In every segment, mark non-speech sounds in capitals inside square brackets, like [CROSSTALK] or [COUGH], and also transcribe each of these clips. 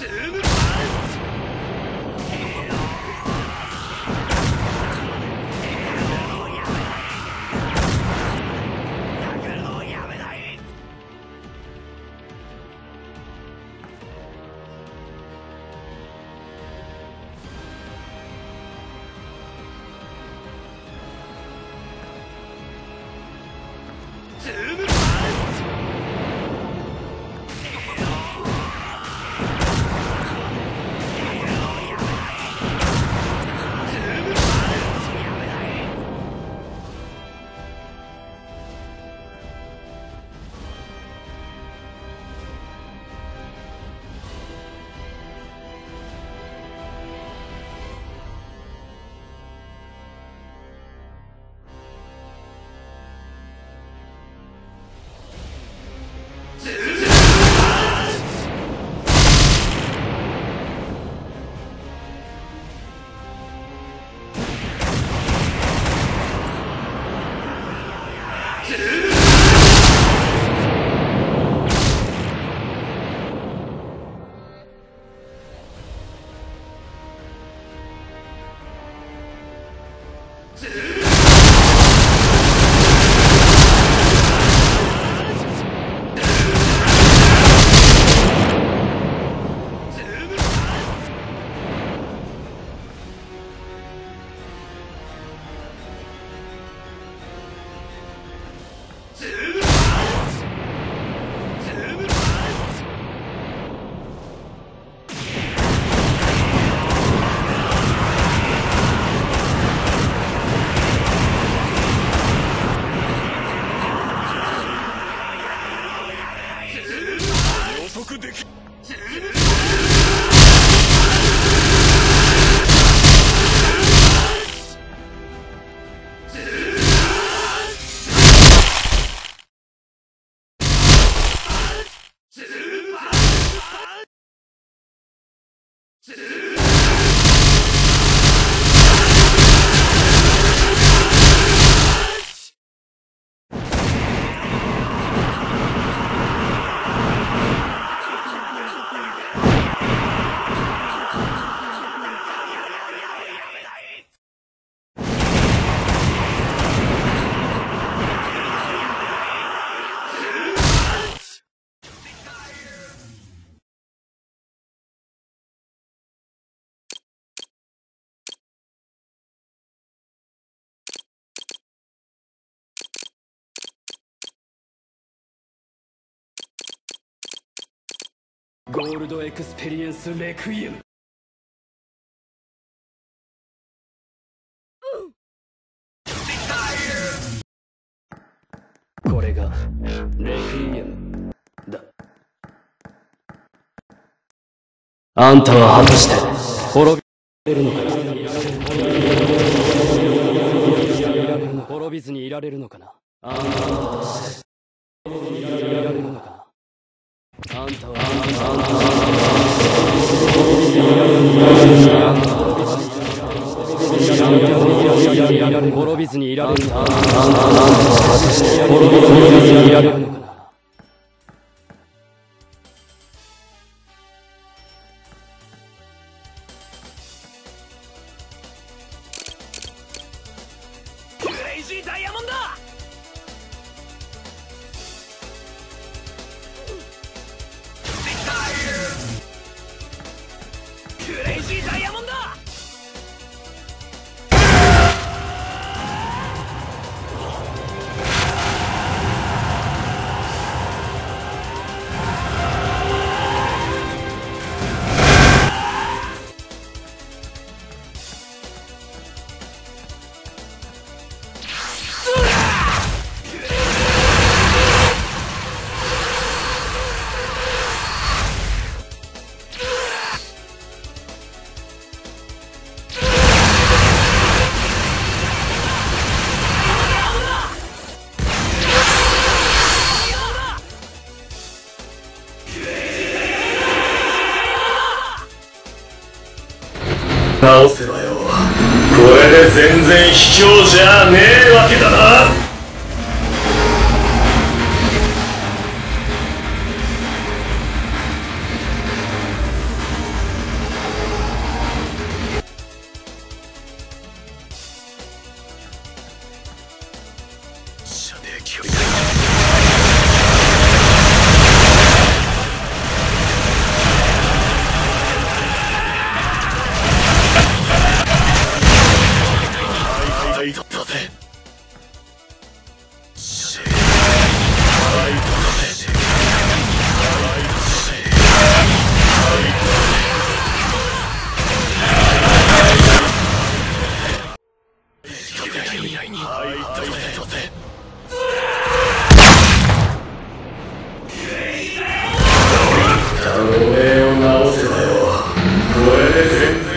two. Yeah. [LAUGHS] ゴールドエクスペリエンスレクイエム。これがレクイエムだ。あんたは果たして。滅びれるのかな滅びずにいられるのかな。あんたは果たして滅びずにいられるのか滅びずにいられるのか滅びずにいられるのか直せばよ。これで全然卑怯じゃねえわけだな。射程距離。こ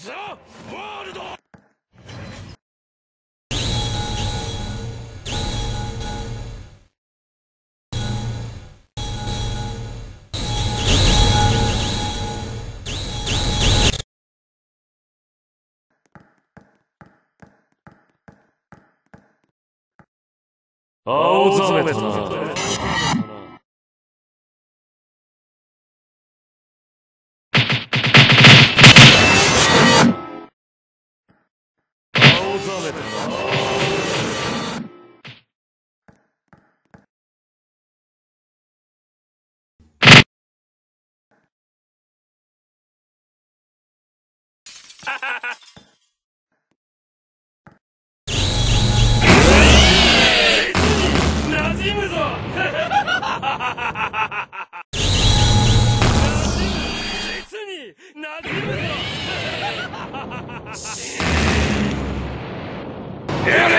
ザ・ワールド青ざめたな。青ざめたな。馴 Damn it!